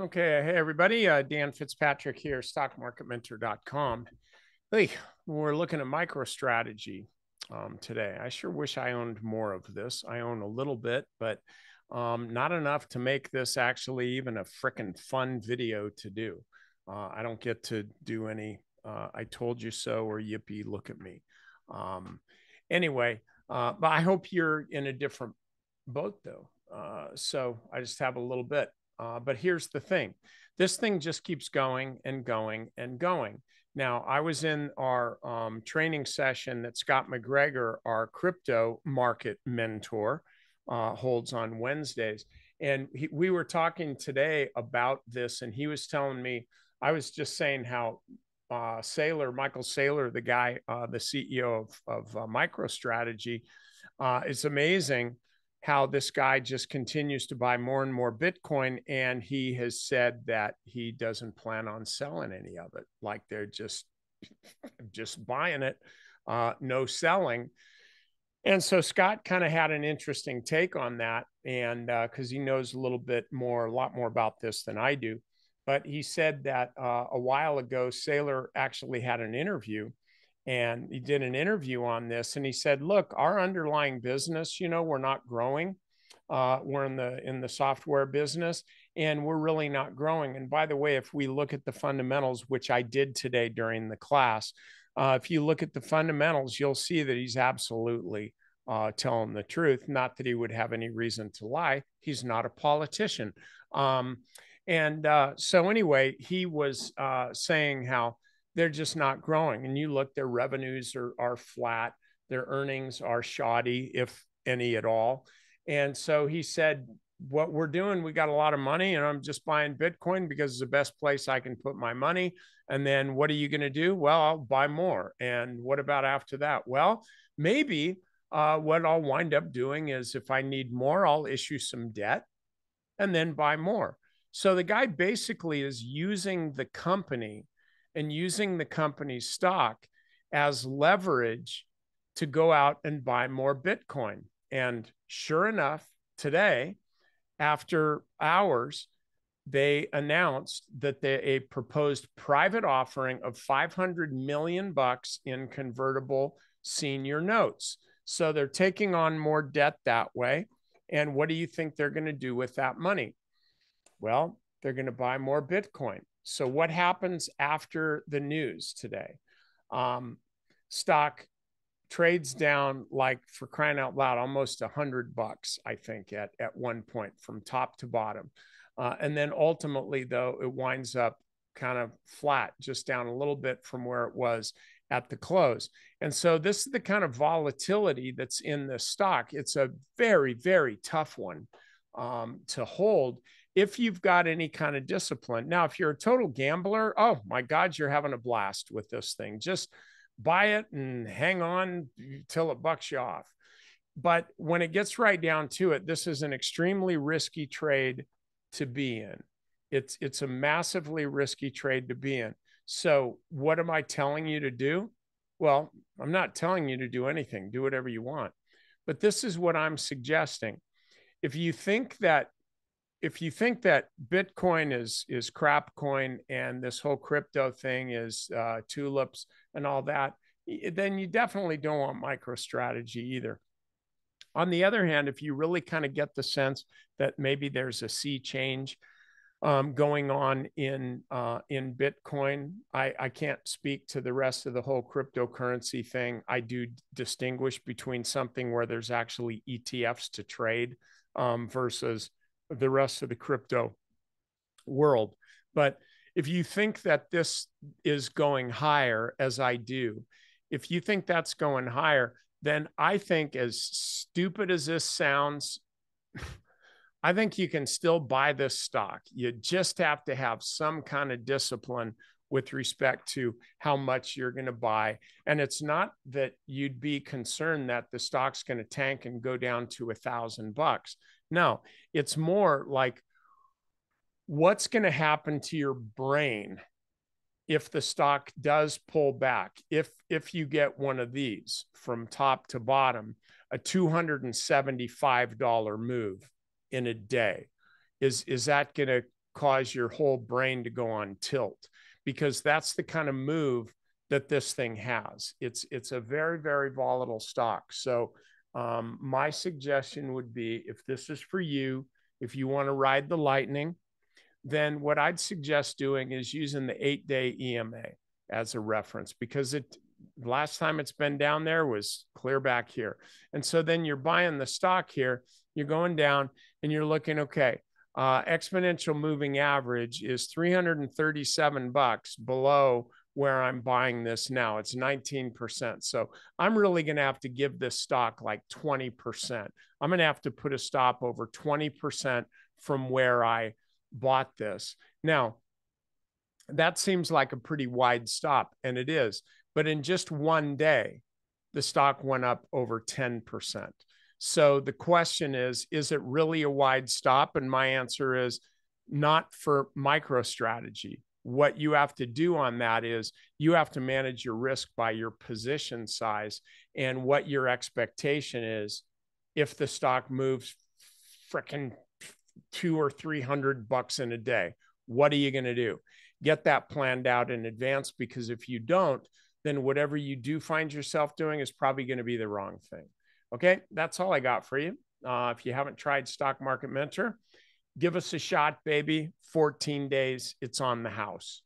Okay, hey everybody, uh, Dan Fitzpatrick here, stockmarketmentor.com. Hey, we're looking at MicroStrategy um, today. I sure wish I owned more of this. I own a little bit, but um, not enough to make this actually even a freaking fun video to do. Uh, I don't get to do any uh, I told you so or yippee, look at me. Um, anyway, uh, but I hope you're in a different boat though. Uh, so I just have a little bit. Uh, but here's the thing this thing just keeps going and going and going. Now, I was in our um, training session that Scott McGregor, our crypto market mentor, uh, holds on Wednesdays. And he, we were talking today about this, and he was telling me, I was just saying how uh, Michael Saylor, the guy, uh, the CEO of, of uh, MicroStrategy, uh, it's amazing how this guy just continues to buy more and more Bitcoin. And he has said that he doesn't plan on selling any of it. Like they're just, just buying it, uh, no selling. And so Scott kind of had an interesting take on that. And because uh, he knows a little bit more, a lot more about this than I do. But he said that uh, a while ago, Saylor actually had an interview and he did an interview on this and he said look our underlying business you know we're not growing uh, we're in the in the software business and we're really not growing. And by the way if we look at the fundamentals which i did today during the class uh, if you look at the fundamentals you'll see that he's absolutely uh, telling the truth not that he would have any reason to lie he's not a politician. Um, and uh, so anyway he was uh, saying how they're just not growing. And you look, their revenues are, are flat, their earnings are shoddy, if any at all. And so he said, What we're doing, we got a lot of money, and I'm just buying Bitcoin because it's the best place I can put my money. And then what are you going to do? Well, I'll buy more. And what about after that? Well, maybe uh, what I'll wind up doing is if I need more, I'll issue some debt and then buy more. So the guy basically is using the company and using the company's stock as leverage to go out and buy more Bitcoin. And sure enough, today, after hours, they announced that they a proposed private offering of 500 million bucks in convertible senior notes. So they're taking on more debt that way. And what do you think they're going to do with that money? Well, they're going to buy more Bitcoin. So, what happens after the news today? Um, stock trades down like for crying out loud, almost a hundred bucks, I think, at at one point from top to bottom, uh, and then ultimately, though, it winds up kind of flat, just down a little bit from where it was at the close. And so this is the kind of volatility that's in the stock. It's a very, very tough one um, to hold if you've got any kind of discipline. Now, if you're a total gambler, oh my God, you're having a blast with this thing. Just buy it and hang on till it bucks you off. But when it gets right down to it, this is an extremely risky trade to be in. It's it's a massively risky trade to be in. So, what am I telling you to do? Well, I'm not telling you to do anything. Do whatever you want. But this is what I'm suggesting. If you think that if you think that Bitcoin is is crap coin and this whole crypto thing is uh, tulips and all that, then you definitely don't want MicroStrategy either. On the other hand, if you really kind of get the sense that maybe there's a sea change um, going on in uh, in Bitcoin, I, I can't speak to the rest of the whole cryptocurrency thing. I do distinguish between something where there's actually ETFs to trade um, versus the rest of the crypto world. But if you think that this is going higher, as I do, if you think that's going higher, then I think, as stupid as this sounds, I think you can still buy this stock. You just have to have some kind of discipline with respect to how much you're going to buy. And it's not that you'd be concerned that the stock's going to tank and go down to a thousand bucks. No, it's more like what's going to happen to your brain if the stock does pull back if if you get one of these from top to bottom a $275 move in a day is is that going to cause your whole brain to go on tilt because that's the kind of move that this thing has. It's it's a very very volatile stock. So um, my suggestion would be if this is for you, if you want to ride the lightning, then what I'd suggest doing is using the eight day EMA as a reference because it last time it's been down there was clear back here. And so then you're buying the stock here, you're going down and you're looking, okay, uh, exponential moving average is 337 bucks below where I'm buying this now. It's 19%. So I'm really going to have to give this stock like 20%. I'm going to have to put a stop over 20% from where I bought this. Now, that seems like a pretty wide stop, and it is. But in just one day, the stock went up over 10%. So the question is is it really a wide stop? And my answer is not for MicroStrategy. What you have to do on that is you have to manage your risk by your position size and what your expectation is if the stock moves freaking two or 300 bucks in a day. What are you going to do? Get that planned out in advance because if you don't, then whatever you do find yourself doing is probably going to be the wrong thing. Okay, that's all I got for you. Uh, if you haven't tried Stock Market Mentor, give us a shot, baby. 14 days, it's on the house.